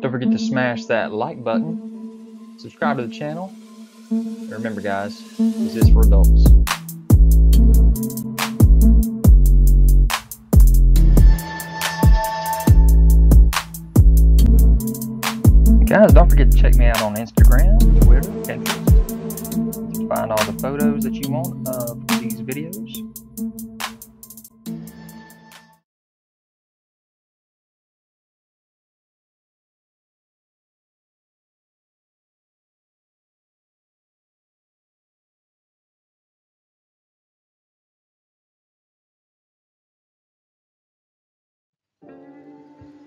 Don't forget to smash that like button, subscribe to the channel. And remember, guys, this is for adults. Guys, don't forget to check me out on Instagram,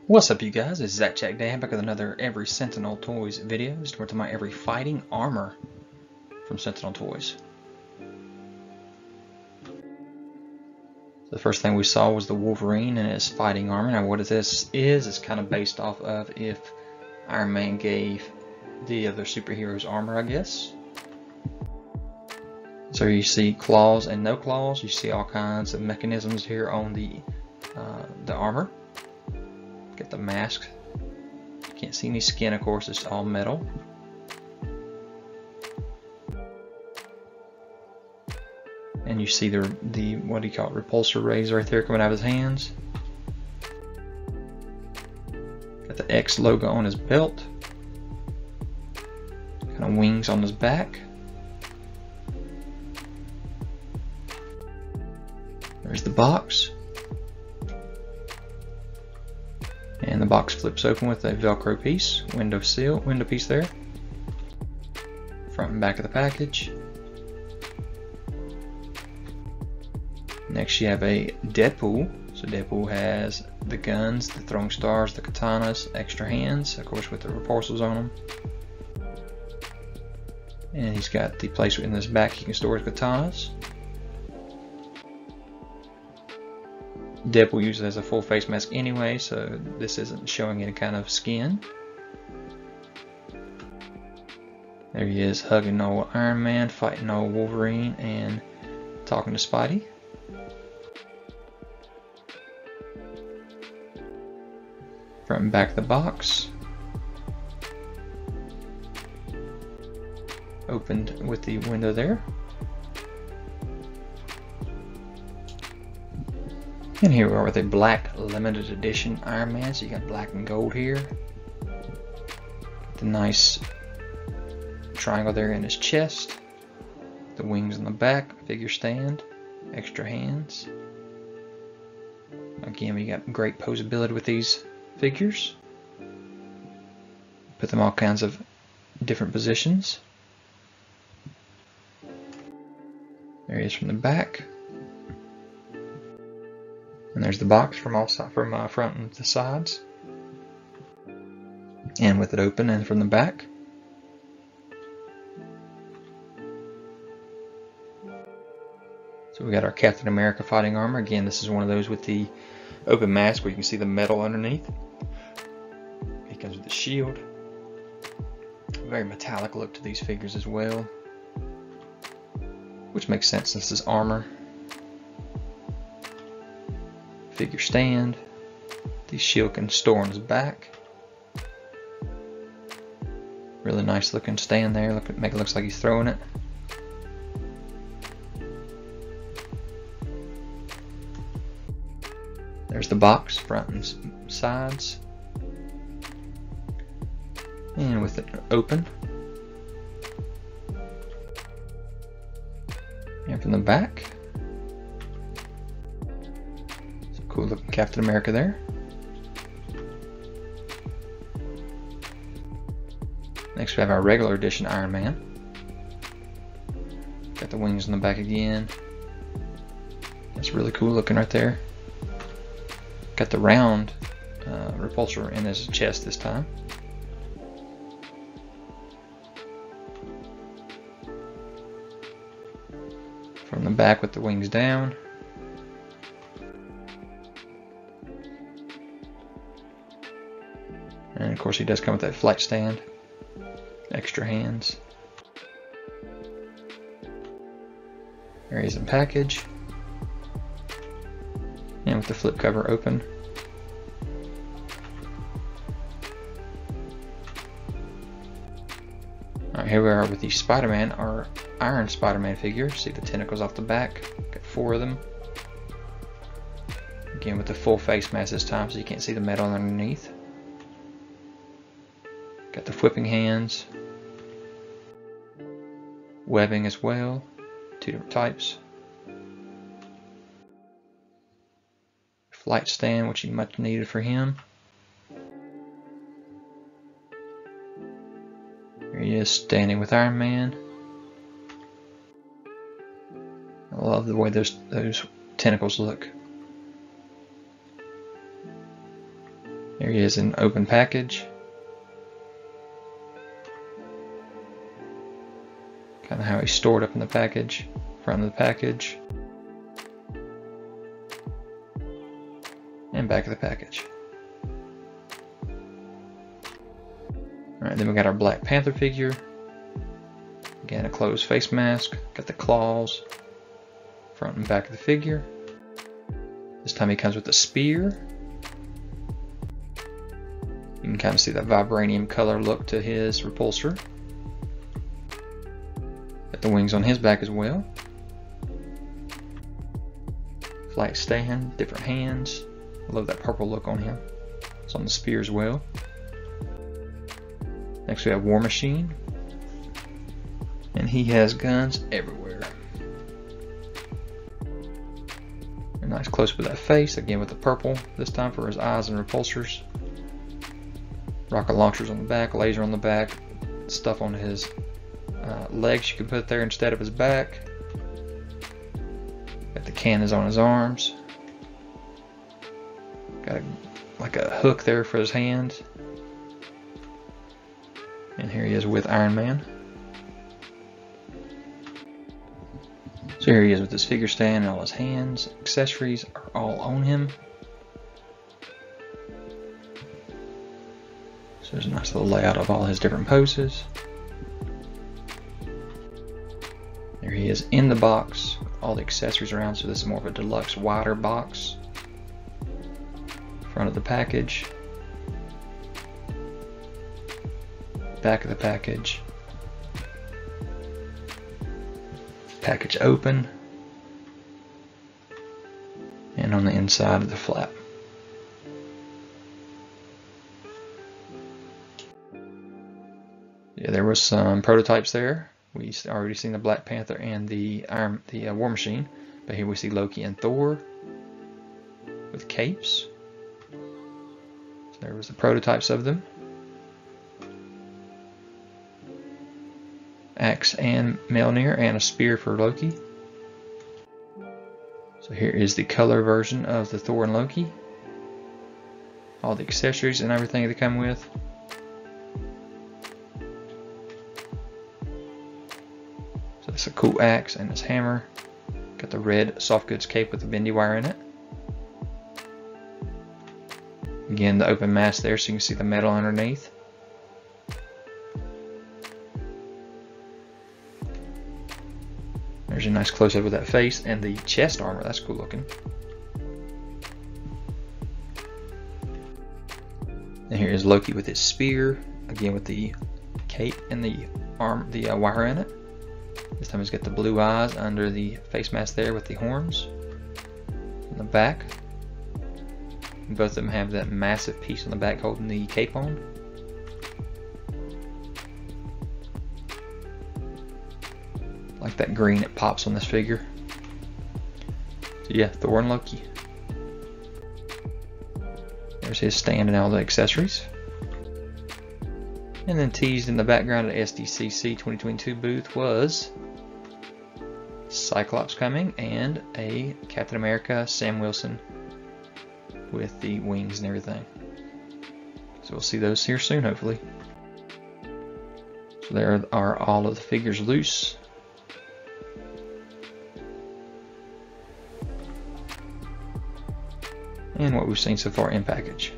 What's up you guys, it's ZacJacDan back with another Every Sentinel Toys video. This is my Every Fighting Armor from Sentinel Toys. The first thing we saw was the Wolverine and his fighting armor. Now what this is, is kind of based off of if Iron Man gave the other superheroes armor, I guess. So you see claws and no claws. You see all kinds of mechanisms here on the uh, the armor. Get the mask. Can't see any skin, of course, it's all metal. And you see the, the what do you call it, repulsor rays right there coming out of his hands. Got the X logo on his belt. Kind of wings on his back. There's the box. Box flips open with a velcro piece window seal window piece there. Front and back of the package. Next you have a Deadpool. So Deadpool has the guns the throwing stars the katanas extra hands of course with the repulsors on them and he's got the place in this back. He can store his katanas Deadpool uses as a full face mask anyway, so this isn't showing any kind of skin. There he is hugging old Iron Man, fighting old Wolverine, and talking to Spidey. Front and back of the box. Opened with the window there. And here we are with a black limited edition Iron Man. So you got black and gold here. The nice triangle there in his chest. The wings on the back, figure stand, extra hands. Again, we got great posability with these figures. Put them all kinds of different positions. There he is from the back. And there's the box from all from uh, front and the sides. And with it open and from the back. So we got our Captain America fighting armor. Again, this is one of those with the open mask where you can see the metal underneath. It comes with the shield. Very metallic look to these figures as well. Which makes sense since this is armor figure stand. The shield can store on his back. Really nice looking stand there. Look, make it looks like he's throwing it. There's the box, front and sides. And with it open. And from the back. Cool looking Captain America there. Next we have our regular edition Iron Man. Got the wings on the back again. That's really cool looking right there. Got the round uh, repulsor in his chest this time. From the back with the wings down. And of course he does come with that flight stand, extra hands. There he's in package. And with the flip cover open. Here we are with the Spider-Man, our Iron Spider-Man figure. See the tentacles off the back, got four of them. Again with the full face mask this time so you can't see the metal underneath. Got the flipping hands. Webbing as well. Two different types. Flight stand, which is much needed for him. Here he is standing with Iron Man. I love the way those those tentacles look. There he is in open package. Of how he's stored up in the package, front of the package, and back of the package. Alright, then we got our Black Panther figure. Again, a closed face mask. Got the claws, front and back of the figure. This time he comes with a spear. You can kind of see that vibranium color look to his repulsor. Got the wings on his back as well. Flight stand, different hands. I love that purple look on him. It's on the spear as well. Next we have War Machine. And he has guns everywhere. A nice close up of that face, again with the purple, this time for his eyes and repulsors. Rocket launchers on the back, laser on the back, stuff on his uh, legs you can put there instead of his back. Got the cannons on his arms. Got a, like a hook there for his hands. And here he is with Iron Man. So here he is with his figure stand and all his hands. Accessories are all on him. So there's a nice little layout of all his different poses. There he is in the box, all the accessories around, so this is more of a deluxe wider box. Front of the package. Back of the package. Package open. And on the inside of the flap. Yeah, there was some prototypes there. We already seen the Black Panther and the Iron, the uh, War Machine, but here we see Loki and Thor with capes. So there was the prototypes of them. Axe and Mjolnir and a spear for Loki. So here is the color version of the Thor and Loki. All the accessories and everything they come with. Cool axe and his hammer. Got the red soft goods cape with the bendy wire in it. Again, the open mask there so you can see the metal underneath. There's a nice close-up of that face and the chest armor. That's cool looking. And here is Loki with his spear, again with the cape and the arm, the uh, wire in it. This time he's got the blue eyes under the face mask there with the horns. In the back, both of them have that massive piece on the back holding the cape on. Like that green it pops on this figure. So yeah, Thor and Loki. There's his stand and all the accessories. And then teased in the background at SDCC 2022 booth was Cyclops coming and a Captain America Sam Wilson with the wings and everything. So we'll see those here soon, hopefully. So there are all of the figures loose. and what we've seen so far in package.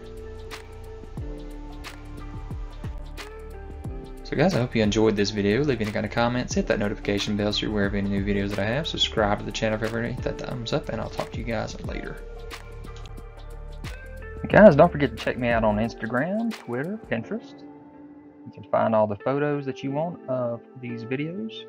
Guys, I hope you enjoyed this video. Leave any kind of comments, hit that notification bell so you're aware of any new videos that I have. Subscribe to the channel if you ever hit that thumbs up, and I'll talk to you guys later. Guys, don't forget to check me out on Instagram, Twitter, Pinterest. You can find all the photos that you want of these videos